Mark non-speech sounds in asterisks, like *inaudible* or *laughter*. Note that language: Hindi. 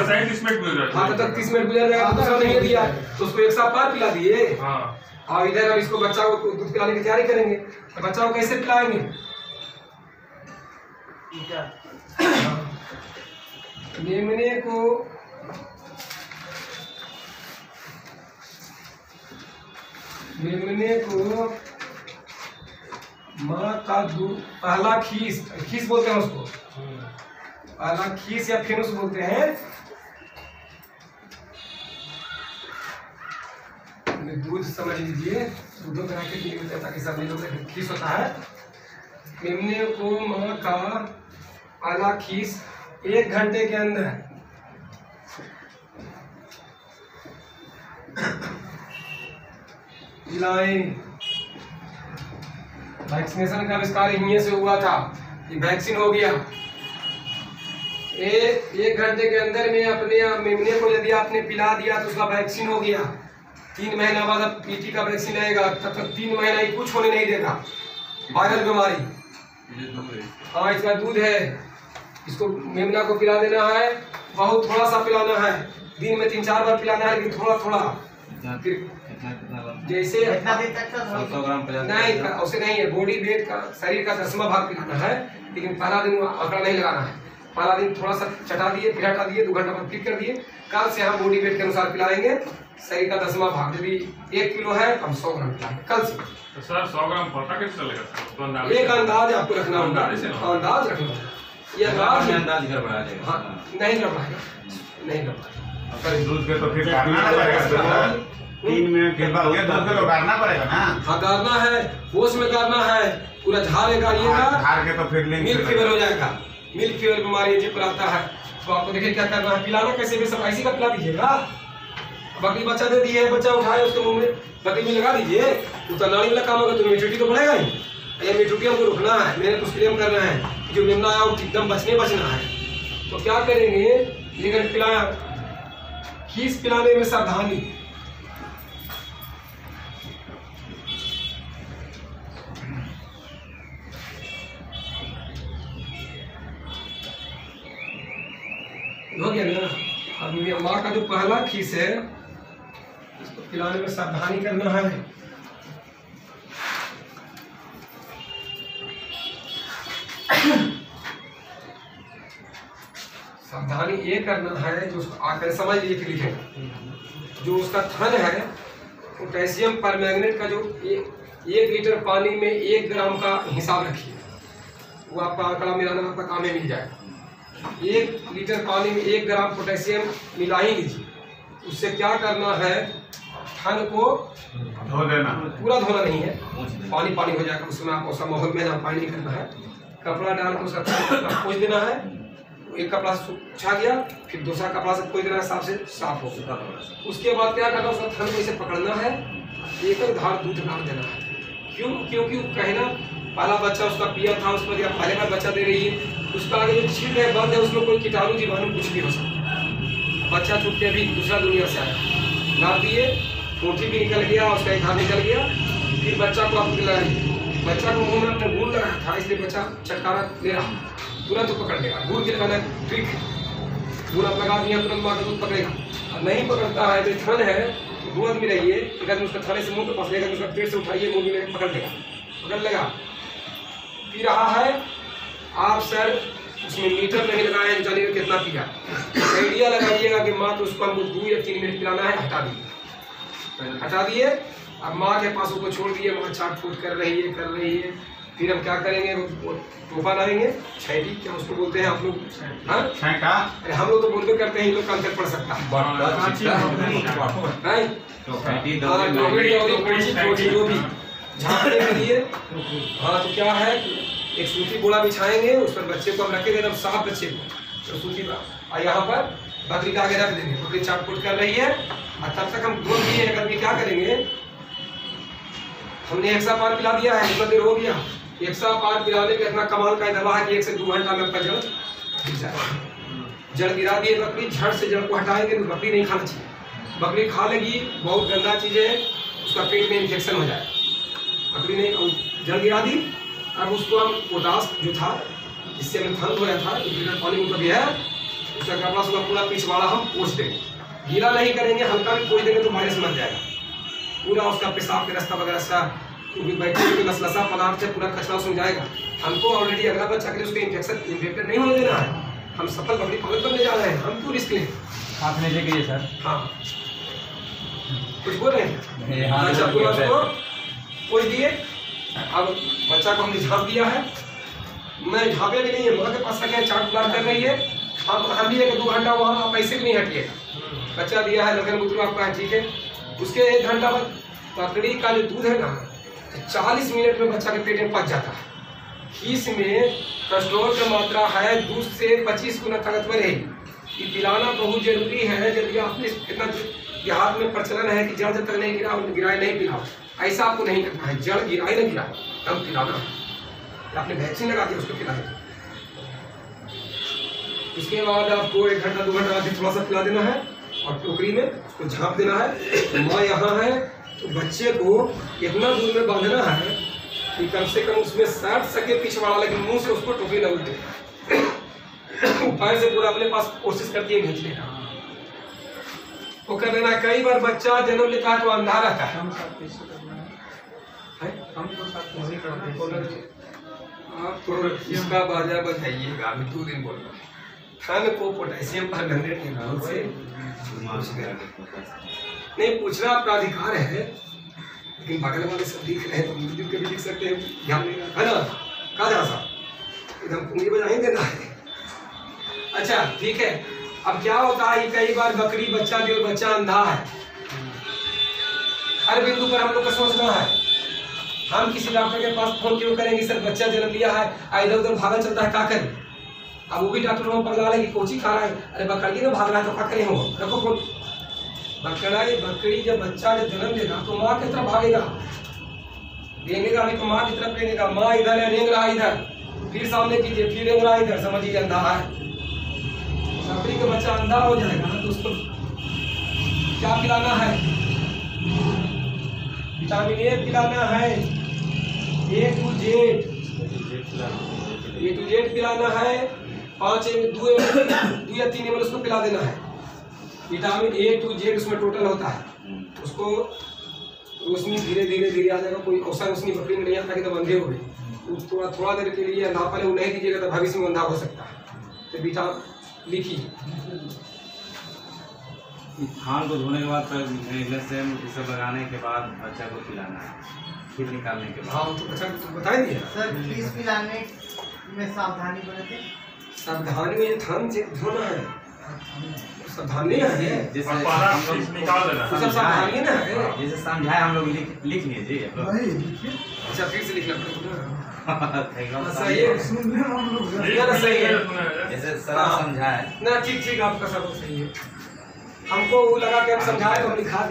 तीस मिनट गुजर हाँ तब तीस मिनट गुजर जाएगा तो दूसरा नहीं दिया। तो उसको एक साथ पार पिला दिए। हाँ। और इधर हम इसको बच्चा को दूध पिलाने की तैयारी करेंगे। तो बच्चा को कैसे पिलाएँगे? मेमने को मेमने को माँ का दूध पहला खीस खीस बोलते हैं उसको। पहला खीस या फेनुस बोलते हैं। में दूध समझ लीजिए, दूधों का के लिए होता है ताकि सब लोग खीस होता है। मेमने को माँ का पहला खीस एक घंटे के अंदर। पिलाएँ वैक्सीनेशन का आविष्कार इन्हीं से हुआ था ये वैक्सीन हो गया। एक घंटे के अंदर में अपने मेमने को यदि आपने पिला दिया तो उसका वैक्सीन हो गया। तीन महीना बाद अब पीटी का वैक्सीन आएगा तब तक तीन महीना ही कुछ होने नहीं देगा। वायरल बीमारी। हाँ इसका दूध है। इसको मेमना को पिला देना है। बहुत थोड़ा सा पिलाना है। दिन में तीन चार बार पिलाना है लेकिन थोड़ा थोड़ा। जैसे नहीं उसे नहीं है। बॉडी वेट का शरीर का दसवां भाग पिलाना है लेकिन पहला दिन आंकड़ा नहीं लगाना है। पहला दिन थोड़ा सा चटा दिए फिर हटा दिए दो घंटा बाद फिर कर दिए। कल से हम बॉडी वेट के अनुसार पिलाएँगे। शरीर का दसवां भाग यदि एक किलो है तो हम सौ ग्राम पिलाएँगे। कल से। तो सर सौ ग्राम पता कैसे चलेगा सर? तो अंदाज एक अंदाज आपको रखना होगा। अंदाज? हाँ, अंदाज रखना होगा। ये अंदाज में अंदाज देगा हाँ नहीं कर पाएगा नहीं कर पाएगा सर दूध के तो फिर तीन मिनट के बाद ये दूध को तो गाड़ना पड़ेगा ना। हाँ गाड़ना है। होश में गाड़ना है। पूरा झाड़ गाड़िएगा धार के तो फिर लिंक मिल्क फीवर हो जाएगा। मिल्क फीवर बीमारी जी पर आता है। तो आपको देखिए क्या करना है। पिलाना कैसे भी सब ऐसी का पिला दीजिएगा। बकरी बच्चा दे दिए, बच्चा उठाए उसके मुँह में। बकरी में लगा दीजिए। वो तो नाली वाला काम होगा तो म्यूटिटी तो बढ़ेगा ही। ये म्यूटिटी हमको रुकना है मेरे कुछ क्लेम करना है। जो निम्ना है वो एकदम बचने बचना है। तो क्या करेंगे? लेकिन पिलाया। खीस पिलाने में सावधानी। हो गया ना? अब माँ का जो पहला खीस है पिलाने में सावधानी करना है। सावधानी ये करना है जो उसको आकर समझ लीजिए लिखें जो उसका थन है, पोटेशियम परमैंगनेट का जो ए- एक लीटर पानी में एक ग्राम का हिसाब रखिए। वो आपका आंकड़ा मिलाना आपका काम में मिल जाएगा। एक लीटर पानी में एक ग्राम पोटेशियम मिला ही लीजिए। उससे क्या करना है ठन को धो देना। पूरा धोना नहीं है। पानी पानी हो जाएगा उसमें आपको उसका माहौल में ना पानी नहीं करना है कपड़ा डाल के उसका पोछ देना है। एक कपड़ा सूखा गया फिर दूसरा कपड़ा से पोछ देना है साफ़ से साफ़ हो गया। उसके बाद क्या करना उसका थन को इसे पकड़ना है। एक धार दूध डाल देना है। क्यों? क्योंकि वो कहना पहला बच्चा उसका पिया था उसको या पहले बार बच्चा दे रही है। उसका आगे जो छीट है बंद है उसमें कोई कीटाणु जीवाणु कुछ भी हो सकता है। बच्चा चुप के अभी दूसरा दुनिया से आया। डाल दिए पोठी भी निकल गया उसका एक हाथ निकल गया। फिर बच्चा को आप बच्चा को मुँह में अपने गुड़ लगाया था, इसलिए बच्चा चटकारा ले रहा। तुरंत पकड़ लेगा। गुड़ के लगाना ट्रिक गुड़ आप लगा दिया, तुरंत मार दूध पकड़ेगा। और नहीं पकड़ता है तो थन है तो दो आदमी रहिए। एक आदमी उसका थाने से मुँह पे फंसेगा उसका पेट से उठाइए, मुँह में पकड़ लेगा। पकड़ लेगा। पी रहा है, आप सर उसमें मीटर नहीं लगाए जानिए कितना पिया। आइडिया लगाइएगा कि माँ तो उसको हमको दो या तीन मिनट पिलाना है, हटा दिए हटा दिए। अब माँ के पास उसको छोड़ दिए माँ चाट फूट कर रही है कर रही है। फिर हम क्या करेंगे? टोपा लाएँगे। छैटी क्या उसको बोलते हैं आप लोग? हाँ? अरे हम लोग तो बोलते करते हैं ये लोग कंकर पड़ सकता। है हाँ, भी झाड़ने के लिए। हाँ तो क्या है? एक सूती बोरा बिछाएँगे उस पर बच्चे को हम रखेंगे एकदम साफ़ बच्चे को। तो सूती यहाँ पर। बकरी का आगे रख देंगे। बकरी चाटपुट कर रही है और तब तक हम दूध दिए एक आदमी क्या करेंगे? हमने एक सा पार पिला दिया है इतना देर हो गया एक सा पार पिलाने का इतना कमाल का दवा है कि एक से दो घंटा में आपका जड़ गिरा दिए, बकरी झट से जड़ को हटाएँगे तो बकरी नहीं खाना चाहिए। बकरी खा लेगी, बहुत गंदा चीज़ है, उसका पेट में इन्फेक्शन हो जाए। बकरी ने जड़ गिरा दी, अब उसको हम पोटास जो था, जिससे हमें थंग हो रहा था पानी में कभी है उसका कपड़ा सुबह पूरा पिछवाड़ा हम पोछ देंगे। गीला नहीं करेंगे हल्का भी पोछ देंगे तो वायरस मर जाएगा। पूरा उसका पेशाब के रास्ता वगैरह सा क्योंकि बैठे हुए लसलसा पदार्थ से पूरा कचरा उसमें जाएगा। हमको ऑलरेडी अगला बच्चा के लिए उसके इन्फेक्शन इन्फेक्टेड नहीं होने देना है। हम सफल बकरी पकड़ करने जा रहे हैं हम क्यों रिस्क लें हाथ में लेके सर। हाँ। कुछ बोल रहे हैं? में अच्छा पूरा उसको पोछ दिए। अब बच्चा को हमने झाँप दिया है। मैं झाँपे भी नहीं है माँ के पास रखे चाट बुलार कर रही है। आप हम एक दो घंटा वहाँ आप ऐसे भी नहीं हटिएगा बच्चा दिया है लगन बुतरू, आपका ठीक है। उसके एक घंटा बाद बकरी का जो दूध है ना चालीस मिनट में बच्चा के पेट में पच जाता है। खीस में कोलेस्ट्रॉल की मात्रा है, दूध से पच्चीस गुना ताकतवर है। ये पिलाना बहुत ज़रूरी है यदि आपने इतना देहात में प्रचलन है कि जड़ जब तक नहीं गिरा गिराए नहीं पिलाओ। ऐसा आपको नहीं करना है, जड़ गिराए ना गिराओ तब पिलाना आपने वैक्सीन लगा दिया उसको पिलाए उसके बाद आपको एक घंटा दो घंटा फिर थोड़ा सा पिला देना है और टोकरी में उसको झाँप देना है। माँ यहाँ है तो बच्चे को इतना दूर में बांधना है कि कम से कम उसमें सट सके पीछे वाला लेकिन मुँह से उसको टोकरी न उल्टे। पैर से पूरा अपने पास कोशिश करती है खींचने का वो कर देना कई बार बच्चा जन्म लेता है। तो अंधा रहता है। है? तो इसका बाजा बजाइएगा अभी दो दिन बोल। रहा खान को पोटेशियम पर हंड्रेड के नाम से। नहीं, पूछना आपका अधिकार है, लेकिन बगल वाले सब लिख रहे हैं तो हम भी लिख सकते हैं। ध्यान देना है ना? कहा जा साहब एकदम कुंगी बजा ही देना है। अच्छा ठीक है। अब क्या होता है कई बार बकरी, बच्चा दे और बच्चा अंधा है। हर बिंदु पर हम लोग को सोचना है। हम किसी डॉक्टर के पास फ़ोन क्यों करेंगे, सर, बच्चा जन्म लिया है इधर उधर भागा चलता है, क्या करें? अब वो भी डॉक्टर हम पगला कि कोची खा रहा है। अरे बकरी ना भाग रहा है तो क्या हम रखो फ़ोन बकरा बकरी जब बच्चा जब जन्म लेगा तो माँ की तरफ़ भागेगा। रेंगेगा अभी तो माँ की तरफ़ रेंगेगा। माँ इधर है, रेंग रहा इधर। फिर सामने कीजिए, फिर रेंग रहा इधर। समझिए अंधा है। बकरी का बच्चा अंधा हो जाएगा ना तो उसको क्या पिलाना है? विटामिन ए पिलाना है। A to Z. A to Z पिलाना है। पाँच एम दो एम दो या तीन एम उसको पिला देना है। विटामिन ए टू जेड उसमें टोटल होता है। उसको रोशनी धीरे धीरे धीरे आ जाएगा कोई औसर रोशनी बकरी में नहीं आता कि तब अंधे हो गए थोड़ा थोड़ा देर के लिए अंधा पहले वो नहीं दीजिएगा तो भविष्य में अंधा हो सकता है। तो बीटा लिखिए। थान को धोने के बाद सब लगाने के बाद बच्चा को खिलाना है। फिर निकालने के बाद। हाँ तो अच्छा तो बताए दिए सर फ़ीस पिलाने में सावधानी बरतें। सावधानी में ये थान से धोना है। सावधानी है। जैसे और पहला हम लोग पीस निकाल देना। वो है सब सावधानी ना है। जैसे समझाए हम लोग लिख लिख लिए जी। *laughs* अच्छा फिर से लिखना पड़ेगा। कहीं का हाँ, सही है। सही है। है जैसे सर हाँ। समझाए। ना ठीक ठीक आपका सब सही है। हमको वो लगा के हम समझाए तो हम लिखा